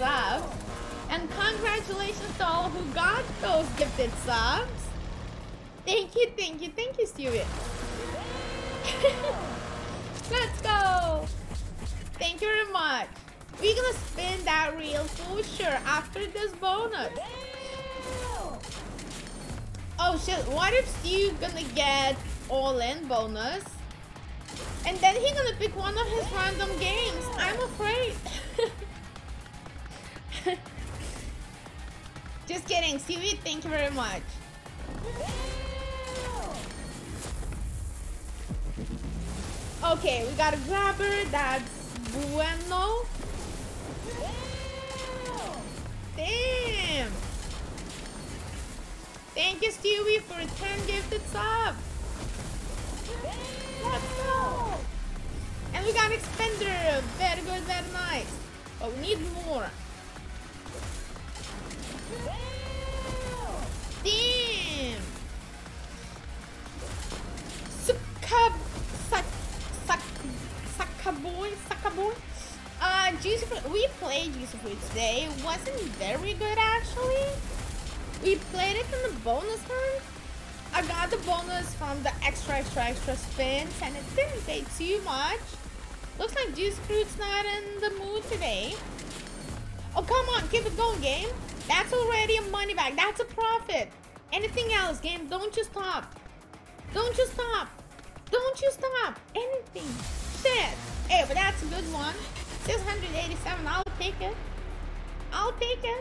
subs. And congratulations to all who got those gifted subs. Thank you, thank you, thank you, Stewie. Let's go. Thank you very much. We're gonna spin that for sure after this bonus. Oh shit, what if Steve gonna get all-in bonus? And then he gonna pick one of his random games. I'm afraid. Just kidding, Stevie, thank you very much. Okay, we got a grabber, that's bueno. Damn! Thank you, Stewie, for 10 gifted subs. Let's go! And we got Expander. Very good, very nice. But we need more. Damn! Uh, Fruit... We played Juicy Fruit today. It wasn't very good, actually. We played it in the bonus hunt. I got the bonus from the extra, extra, extra spins, and it didn't pay too much. Looks like Juicy Fruit's not in the mood today. Oh, come on, keep it going, game. That's already a money back. That's a profit. Anything else, game, don't you stop. Don't you stop. Don't you stop. Anything. Shit. Hey, but that's a good one. 687, I'll take it. I'll take it.